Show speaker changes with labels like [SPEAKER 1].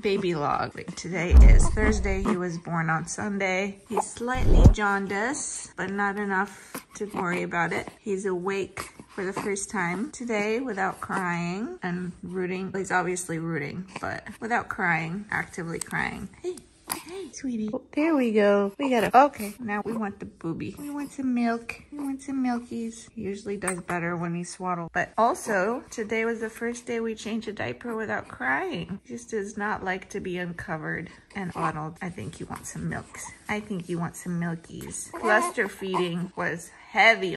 [SPEAKER 1] baby log. Today is Thursday. He was born on Sunday. He's slightly jaundiced, but not enough to worry about it. He's awake for the first time today without crying and rooting. He's obviously rooting, but without crying, actively crying. Hey. Hey, sweetie. Oh, there we go. We got it. okay, now we want the booby. We want some milk. We want some milkies. He usually does better when he's swaddled. But also, today was the first day we changed a diaper without crying. He just does not like to be uncovered and swaddled. I think he wants some milks. I think he wants some milkies. Cluster feeding was heavy